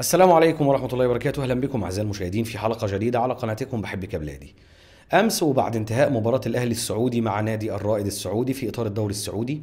السلام عليكم ورحمة الله وبركاته. أهلا بكم أعزائي المشاهدين في حلقة جديدة على قناتكم بحبك بلادي أمس وبعد انتهاء مباراة الأهلي السعودي مع نادي الرائد السعودي في إطار الدوري السعودي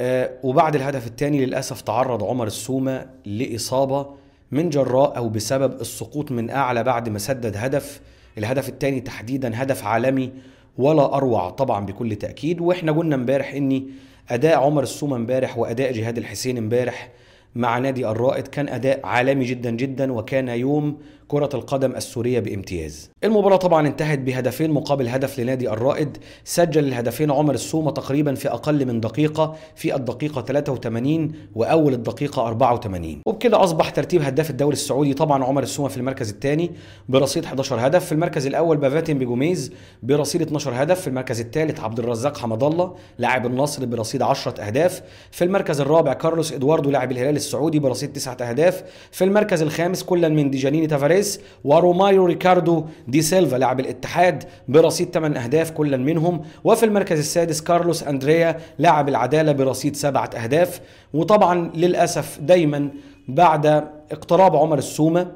آه، وبعد الهدف الثاني للأسف تعرض عمر السومة لإصابة من جراء أو بسبب السقوط من أعلى بعد ما سدد هدف الهدف الثاني تحديدا هدف عالمي ولا أروع طبعا بكل تأكيد. وإحنا قلنا امبارح إني أداء عمر السومة امبارح وأداء جهاد الحسين امبارح مع نادي الرائد كان أداء عالمي جدا جدا وكان يوم كرة القدم السورية بامتياز. المباراة طبعا انتهت بهدفين مقابل هدف لنادي الرائد. سجل الهدفين عمر السومة تقريبا في أقل من دقيقة في الدقيقة 83 وأول الدقيقة 84 وبكده أصبح ترتيب هداف الدوري السعودي طبعا عمر السومة في المركز الثاني برصيد 11 هدف. في المركز الأول بافاتن بجوميز برصيد 12 هدف. في المركز الثالث عبد الرزاق حمد الله لاعب النصر برصيد 10 أهداف. في المركز الرابع كارلوس إدواردو لاعب الهلال السعودي برصيد 9 أهداف. في المركز الخامس كلا من ديجانيني تافاريز ورومايو ريكاردو دي سيلفا لاعب الاتحاد برصيد 8 أهداف كلا منهم. وفي المركز السادس كارلوس أندريا لاعب العدالة برصيد سبعة أهداف. وطبعا للأسف دايما بعد اقتراب عمر السومة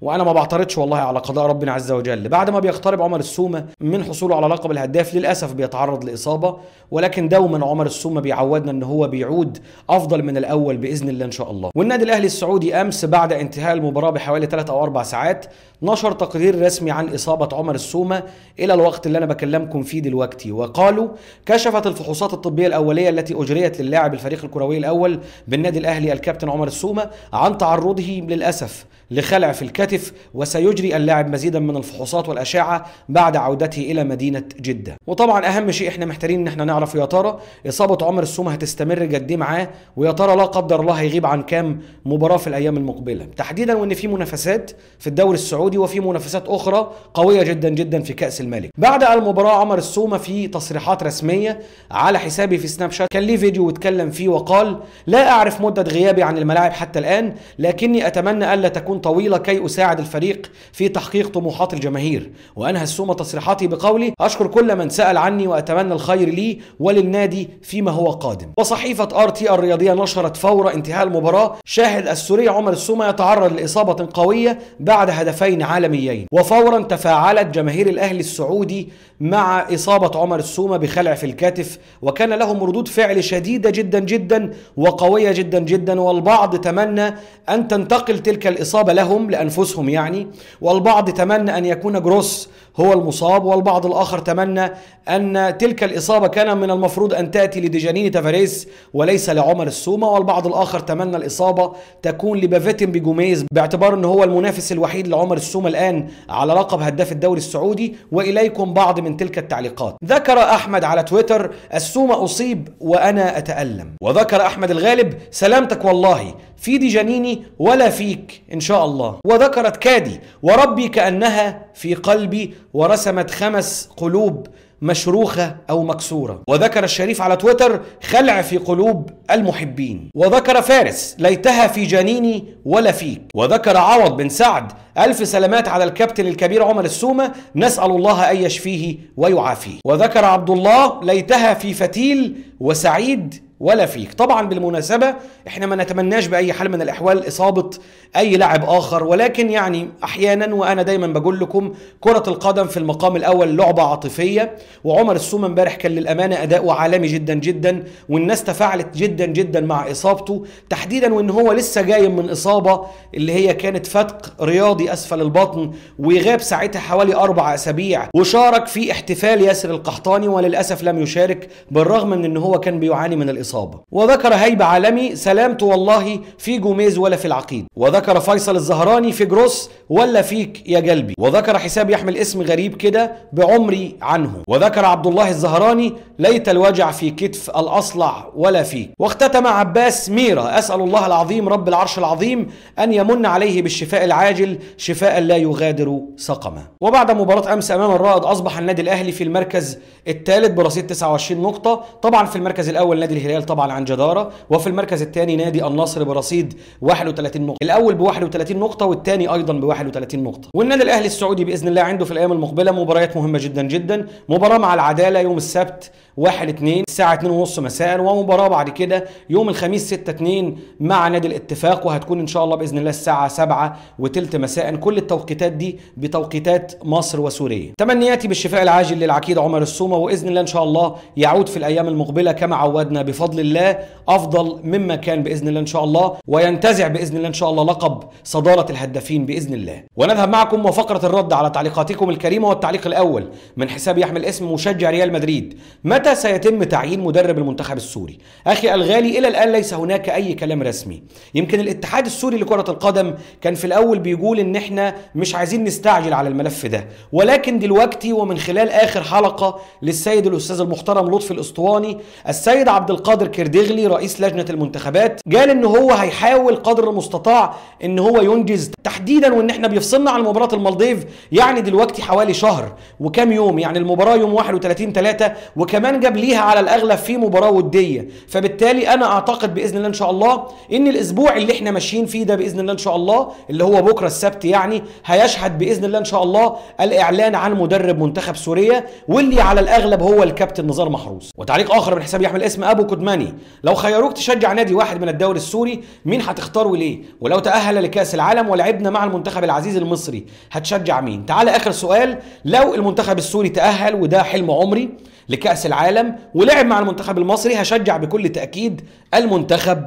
وأنا ما بعترضش والله على قضاء ربنا عز وجل. بعد ما بيقترب عمر السومة من حصوله على لقب الهداف للأسف بيتعرض لإصابة ولكن دوما عمر السومة بيعودنا إن هو بيعود أفضل من الأول بإذن الله إن شاء الله. والنادي الأهلي السعودي أمس بعد انتهاء المباراة بحوالي 3 أو 4 ساعات نشر تقرير رسمي عن إصابة عمر السومة إلى الوقت اللي أنا بكلمكم فيه دلوقتي. وقالوا كشفت الفحوصات الطبية الأولية التي أجريت للاعب الفريق الكروي الأول بالنادي الأهلي الكابتن عمر السومة عن تعرضه للأسف لخلع في الكتف وسيجري اللاعب مزيدا من الفحوصات والأشعة بعد عودته إلى مدينة جدة. وطبعا أهم شيء إحنا محتاجين إن إحنا نعرف يا ترى إصابة عمر السومة هتستمر قد إيه معاه ويا ترى لا قدر الله هيغيب عن كام مباراة في الأيام المقبلة. تحديدا وإن في منافسات في الدوري السعودي وفي منافسات أخرى قوية جدا جدا في كأس الملك. بعد المباراة عمر السومة في تصريحات رسمية على حسابه في سناب شات كان ليه فيديو واتكلم فيه وقال لا أعرف مدة غيابي عن الملاعب حتى الآن لكني أتمنى ألا تكون طويلة كي أساعد الفريق في تحقيق طموحات الجماهير. وأنهى السومة تصريحاته بقوله أشكر كل من سأل عني وأتمنى الخير لي وللنادي فيما هو قادم. وصحيفة آر تي الرياضية نشرت فور انتهاء المباراة. شاهد السوري عمر السومة يتعرض لإصابة قوية بعد هدفين عالميين. وفورا تفاعلت جماهير الأهلي السعودي مع إصابة عمر السومة بخلع في الكتف وكان لهم ردود فعل شديدة جدا جدا وقوية جدا جدا. والبعض تمنى أن تنتقل تلك الاصابه لهم لأنفسهم يعني والبعض تمنى أن يكون جروس هو المصاب والبعض الآخر تمنى أن تلك الإصابة كان من المفروض أن تأتي لديجانيني تافاريز وليس لعمر السومة والبعض الآخر تمنى الإصابة تكون لبافيتيمبي جوميز باعتبار إن هو المنافس الوحيد لعمر السومة الآن على لقب هداف الدوري السعودي وإليكم بعض من تلك التعليقات. ذكر أحمد على تويتر السومة أصيب وأنا أتألم. وذكر أحمد الغالب سلامتك والله في ديجانيني ولا فيك إن شاء الله. وذكرت كادي وربي كأنها في قلبي ورسمت خمس قلوب مشروخة أو مكسورة. وذكر الشريف على تويتر خلع في قلوب المحبين. وذكر فارس ليتها في جنيني ولا فيك. وذكر عوض بن سعد ألف سلامات على الكابتن الكبير عمر السومة نسأل الله أن يشفيه ويعافيه. وذكر عبد الله ليتها في فتيل وسعيد ولا فيك. طبعا بالمناسبة إحنا ما نتمناش بأي حال من الأحوال إصابة أي لاعب آخر ولكن يعني أحيانا وأنا دايما بقول لكم كرة القدم في المقام الأول لعبة عاطفية وعمر السومة امبارح كان للأمانة أداؤه عالمي جدا جدا والناس تفاعلت جدا جدا مع إصابته تحديدا وإن هو لسه جاي من إصابة اللي هي كانت فتق رياضي أسفل البطن وغاب ساعتها حوالي أربع أسابيع وشارك في احتفال ياسر القحطاني وللأسف لم يشارك بالرغم من إن هو كان بيعاني من الإصابة. الإصابة. وذكر هيبة عالمي سلامت والله في جوميز ولا في العقيد. وذكر فيصل الزهراني في جروس ولا فيك يا قلبي. وذكر حساب يحمل اسم غريب كده بعمري عنه. وذكر عبد الله الزهراني ليت الوجع في كتف الأصلع ولا فيك. واختتم عباس ميرا أسأل الله العظيم رب العرش العظيم أن يمن عليه بالشفاء العاجل شفاء لا يغادر سقما. وبعد مباراة أمس أمام الرائد أصبح النادي الأهلي في المركز الثالث برصيد 29 نقطة. طبعا في المركز الأول نادي الهلال الهلال طبعا عن جدارة وفي المركز الثاني نادي النصر برصيد 31 نقطة. الأول ب 31 نقطة والثاني أيضا ب 31 نقطة. والنادي الأهلي السعودي بإذن الله عنده في الأيام المقبلة مباريات مهمة جدا جدا. مباراة مع العدالة يوم السبت 1 2 الساعة 2 ونص مساء ومباراة بعد كده يوم الخميس 6 2 مع نادي الاتفاق وهتكون إن شاء الله بإذن الله الساعة 7 وثلث مساء. كل التوقيتات دي بتوقيتات مصر وسوريا. تمنياتي بالشفاء العاجل للعقيد عمر السومة وإذن الله إن شاء الله يعود في الأيام المقبلة كما عودنا بفضل الله أفضل مما كان بإذن الله إن شاء الله وينتزع بإذن الله إن شاء الله لقب صدارة الهدافين بإذن الله. ونذهب معكم وفقرة الرد على تعليقاتكم الكريمة والتعليق الأول من حساب يحمل اسم مشجع ريال مدريد. متى سيتم تعيين مدرب المنتخب السوري؟ أخي الغالي إلى الآن ليس هناك أي كلام رسمي. يمكن الاتحاد السوري لكرة القدم كان في الأول بيقول إن إحنا مش عايزين نستعجل على الملف ده. ولكن دلوقتي ومن خلال آخر حلقة للسيد الأستاذ المحترم لطفي الأسطواني السيد عبد القادر كردغلي رئيس لجنة المنتخبات قال إن هو هيحاول قدر المستطاع إن هو ينجز تحديدا وإن إحنا بيفصلنا عن مباراة المالديف يعني دلوقتي حوالي شهر وكام يوم يعني المباراة يوم 31 3 وكمان جاب ليها على الأغلب في مباراة ودية. فبالتالي أنا أعتقد بإذن الله إن شاء الله إن الأسبوع اللي إحنا ماشيين فيه ده بإذن الله إن شاء الله اللي هو بكرة السبت يعني هيشهد بإذن الله إن شاء الله الإعلان عن مدرب منتخب سوريا واللي على الأغلب هو الكابتن نزار محروس. وتعليق آخر من حساب يحمل اسم أبو كدماني لو خيروك تشجع نادي واحد من الدوري السوري مين هتختار وليه؟ ولو تأهل لكأس العالم ولعبنا مع المنتخب العزيز المصري هتشجع مين؟ تعال آخر سؤال. لو المنتخب السوري تأهل وده حلم عمري لكأس العالم ولعب مع المنتخب المصري هشجع بكل تأكيد المنتخب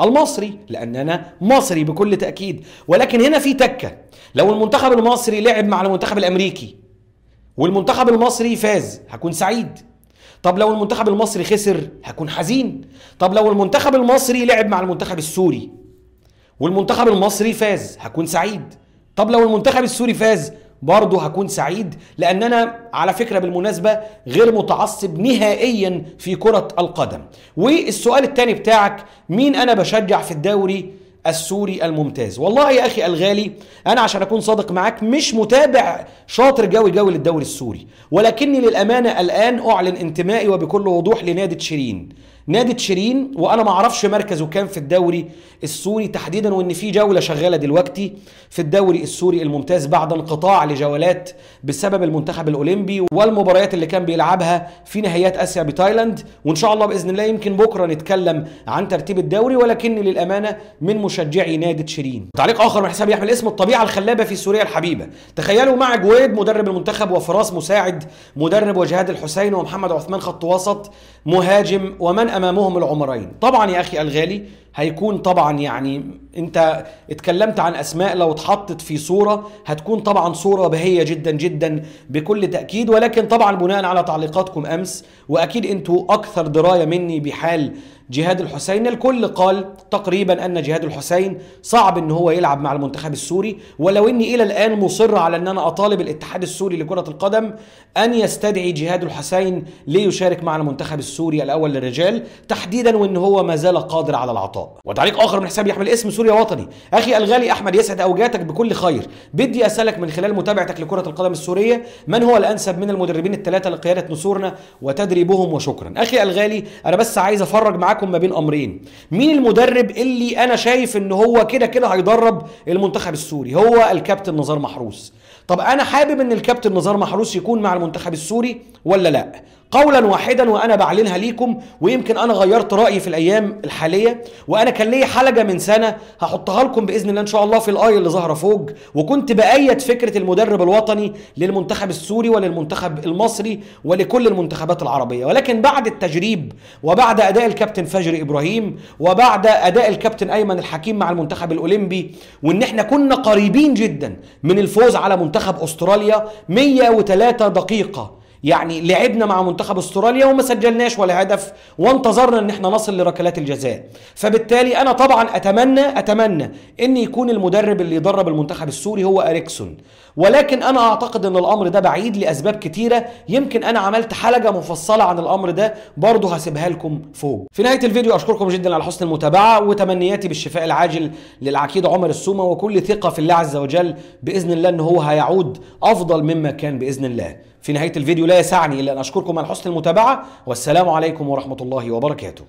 المصري لأن أنا مصري بكل تأكيد. ولكن هنا في تكة. لو المنتخب المصري لعب مع المنتخب الأمريكي والمنتخب المصري فاز هكون سعيد. طب لو المنتخب المصري خسر هكون حزين. طب لو المنتخب المصري لعب مع المنتخب السوري والمنتخب المصري فاز هكون سعيد. طب لو المنتخب السوري فاز برضه هكون سعيد لأن أنا على فكرة بالمناسبة غير متعصب نهائيا في كرة القدم. والسؤال الثاني بتاعك مين أنا بشجع في الدوري؟ السوري الممتاز. والله يا أخي الغالي أنا عشان أكون صادق معاك مش متابع شاطر جوي جوي للدوري السوري ولكني للأمانة الآن أعلن انتمائي وبكل وضوح لنادي تشيرين. نادي تشيرين وأنا ما أعرفش مركزه كام في الدوري السوري تحديدا وإن في جولة شغالة دلوقتي في الدوري السوري الممتاز بعد انقطاع لجولات بسبب المنتخب الأولمبي والمباريات اللي كان بيلعبها في نهائيات آسيا بتايلاند. وإن شاء الله بإذن الله يمكن بكرة نتكلم عن ترتيب الدوري ولكني للأمانة من مشجعي نادي تشيرين. تعليق آخر من حساب يحمل اسم الطبيعة الخلابة في سوريا الحبيبة. تخيلوا مع جويد مدرب المنتخب وفراس مساعد مدرب وجهاد الحسين ومحمد عثمان خط وسط مهاجم ومن أمامهم العمرين. طبعا يا أخي الغالي هيكون طبعا يعني انت اتكلمت عن أسماء لو اتحطت في صورة هتكون طبعا صورة بهية جدا جدا بكل تأكيد ولكن طبعا بناء على تعليقاتكم أمس وأكيد أنتوا أكثر دراية مني بحال جهاد الحسين. الكل قال تقريبا أن جهاد الحسين صعب إن هو يلعب مع المنتخب السوري ولو إني إلى الآن مصر على أن أنا أطالب الاتحاد السوري لكرة القدم أن يستدعي جهاد الحسين ليشارك مع المنتخب السوري الأول للرجال تحديدا وإن هو ما زال قادر على العطاء. وتعليق آخر من حساب يحمل اسم سوريا وطني. أخي الغالي أحمد يسعد اوجاتك بكل خير. بدي أسألك من خلال متابعتك لكرة القدم السورية من هو الأنسب من المدربين الثلاثة لقيادة نسورنا وتدريبهم وشكرا. أخي الغالي أنا بس عايز أفرج معاكم ما بين أمرين. مين المدرب اللي أنا شايف إن هو كده كده هيدرب المنتخب السوري؟ هو الكابتن نزار محروس. طب أنا حابب إن الكابتن نزار محروس يكون مع المنتخب السوري ولا لأ؟ قولا واحدا وأنا بعلنها ليكم ويمكن أنا غيرت رأيي في الأيام الحالية وأنا كان ليا حلقة من سنة هحطها لكم بإذن الله إن شاء الله في الآي اللي ظاهره فوق. وكنت بأيد فكرة المدرب الوطني للمنتخب السوري وللمنتخب المصري ولكل المنتخبات العربية. ولكن بعد التجريب وبعد أداء الكابتن فجر إبراهيم وبعد أداء الكابتن أيمن الحكيم مع المنتخب الأولمبي وإن إحنا كنا قريبين جدا من الفوز على منتخب أستراليا 103 دقيقة يعني لعبنا مع منتخب استراليا وما سجلناش ولا هدف وانتظرنا ان إحنا نصل لركلات الجزاء. فبالتالي أنا طبعا أتمنى أتمنى إن يكون المدرب اللي يدرب المنتخب السوري هو أريكسون. ولكن أنا أعتقد إن الأمر ده بعيد لأسباب كتيرة. يمكن أنا عملت حلقة مفصلة عن الأمر ده برضه هسيبها لكم فوق. في نهاية الفيديو أشكركم جدا على حسن المتابعة وتمنياتي بالشفاء العاجل للعقيد عمر السومة وكل ثقة في الله عز وجل بإذن الله إن هو هيعود أفضل مما كان بإذن الله. في نهاية الفيديو لا يسعني إلا أن أشكركم على حسن المتابعة والسلام عليكم ورحمة الله وبركاته.